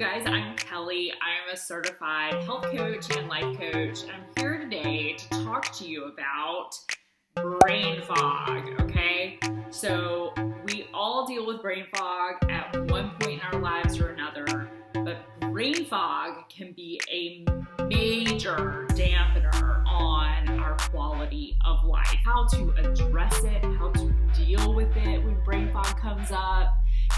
guys, I'm Kelly. I am a certified health coach and life coach, and I'm here today to talk to you about brain fog, okay? So, we all deal with brain fog at one point in our lives or another, but brain fog can be a major dampener on our quality of life. How to address it, how to deal with it when brain fog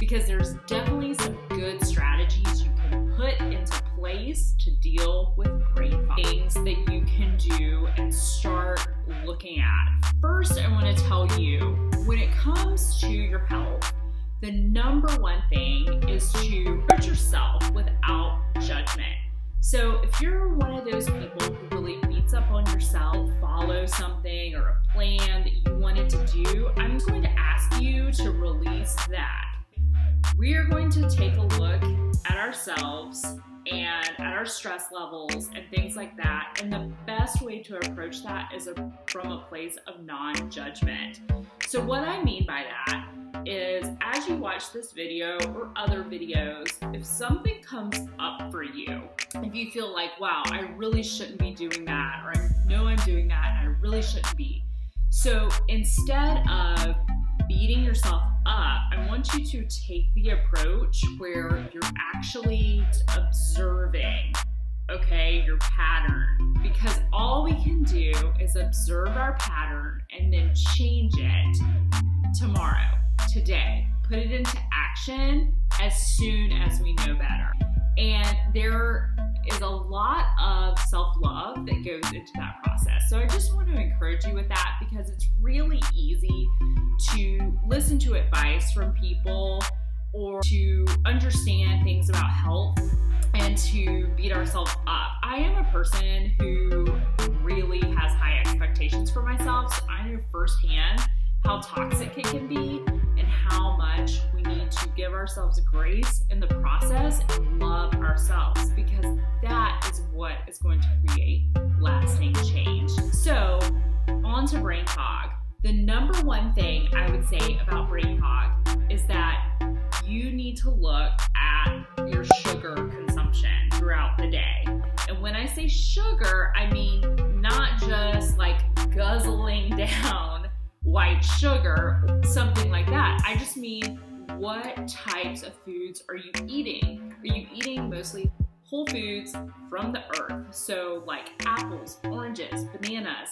because there's definitely some good strategies you can put into place to deal with brain fog. Things that you can do and start looking at. First, I want to tell you when it comes to your health, the number one thing is to put yourself without judgment. So, if you're one of those people who really beats up on yourself, follow something or a plan that you wanted to do, I'm going to ask you to release that we are going to take a look at ourselves and at our stress levels and things like that. And the best way to approach that is a, from a place of non judgment. So, what I mean by that is as you watch this video or other videos, if something comes up for you, if you feel like, wow, I really shouldn't be doing that, or I know I'm doing that and I really shouldn't be. So, instead of beating yourself up, want you to take the approach where you're actually observing, okay, your pattern. Because all we can do is observe our pattern and then change it tomorrow, today. Put it into action as soon as we know better. And there is a lot of self love that goes into that process. So I just want to encourage you with that because it's really easy to listen to advice from people or to understand things about health and to beat ourselves up. I am a person who really has high expectations for myself, so I know firsthand how toxic it can be and how much we need to give ourselves grace in the process and love ourselves because that is what is going to create to brain fog. The number one thing I would say about brain fog is that you need to look at your sugar consumption throughout the day. And when I say sugar, I mean not just like guzzling down white sugar, something like that. I just mean what types of foods are you eating? Are you eating mostly whole foods from the earth? So, like apples, oranges, bananas,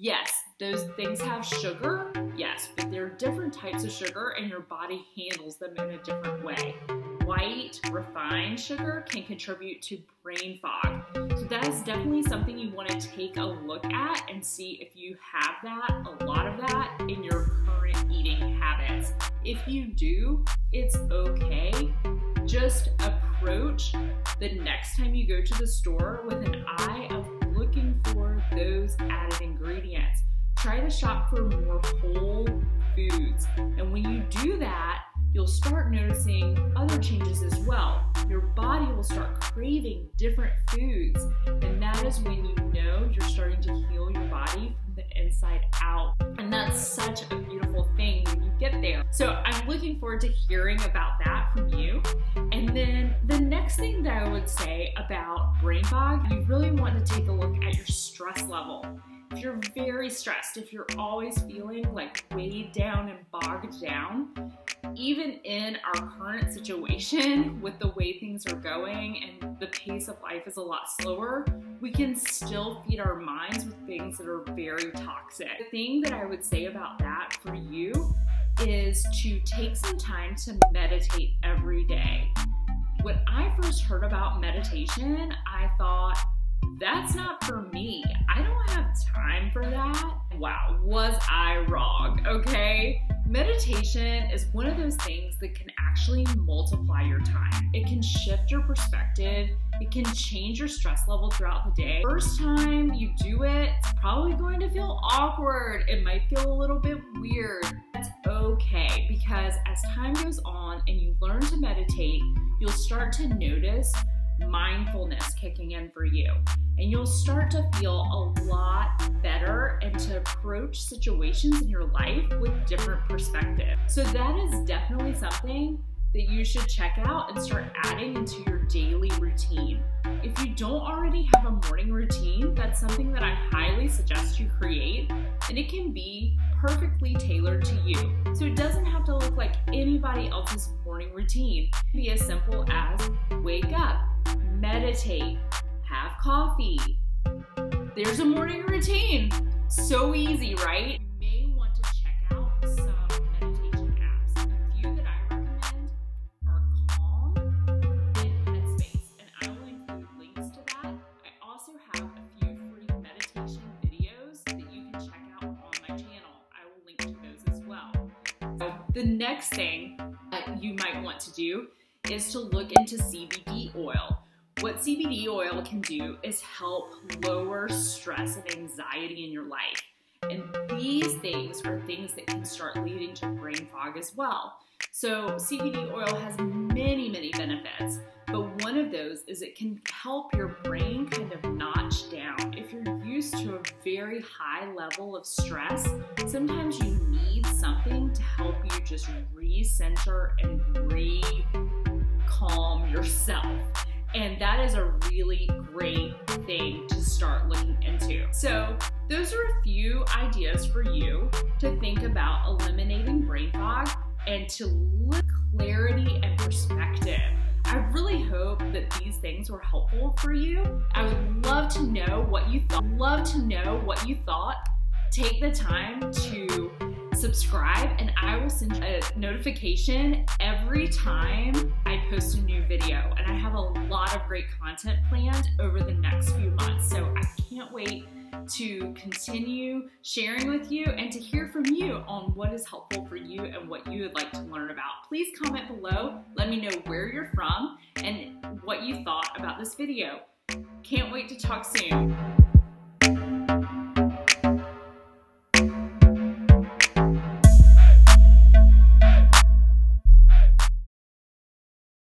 Yes, those things have sugar, yes, but there are different types of sugar and your body handles them in a different way. White, refined sugar can contribute to brain fog. So that is definitely something you want to take a look at and see if you have that, a lot of that, in your current eating habits. If you do, it's okay. Just approach the next time you go to the store with an eye of looking for those. Try to shop for more whole foods. And when you do that, you'll start noticing other changes as well. Your body will start craving different foods, and that is when you know you're starting to heal your body from the inside out. And that's such a beautiful thing get there. So I'm looking forward to hearing about that from you. And then the next thing that I would say about brain fog, you really want to take a look at your stress level. If you're very stressed, if you're always feeling like weighed down and bogged down, even in our current situation with the way things are going and the pace of life is a lot slower, we can still feed our minds with things that are very toxic. The thing that I would say about that for you is to take some time to meditate every day. When I first heard about meditation, I thought, that's not for me. I don't have time for that. Wow, was I wrong, okay? Meditation is one of those things that can actually multiply your time. It can shift your perspective, it can change your stress level throughout the day. First time you do it, it's probably going to feel awkward. It might feel a little bit weird. That's okay because as time goes on and you learn to meditate, you'll start to notice mindfulness kicking in for you. And you'll start to feel a lot better and to approach situations in your life with different perspective. So that is definitely something that you should check out and start adding into your daily routine. If you don't already have a morning routine, that's something that I highly suggest you create, and it can be perfectly tailored to you. So it doesn't have to look like anybody else's morning routine. It can be as simple as wake up, meditate, have coffee. There's a morning routine. So easy, right? The next thing that you might want to do is to look into CBD oil. What CBD oil can do is help lower stress and anxiety in your life. And these things are things that can start leading to brain fog as well. So, CBD oil has many, many benefits, but one of those is it can help your brain kind of notch down. If you're used to a very high level of stress, sometimes you need something to help you just recenter and re calm yourself. And that is a really great thing to start looking into. So, those are a few ideas for you to think about eliminating brain fog and to look clarity and perspective. I really hope that these things were helpful for you. I would love to know what you thought. Love to know what you thought. Take the time to subscribe and I will send you a notification every time I post a new video. And I have a lot of great content planned over the next few months. So I can't wait to continue sharing with you and to hear from you on what is helpful for you and what you would like to learn about. Please comment below. Let me know where you're from and what you thought about this video. Can't wait to talk soon.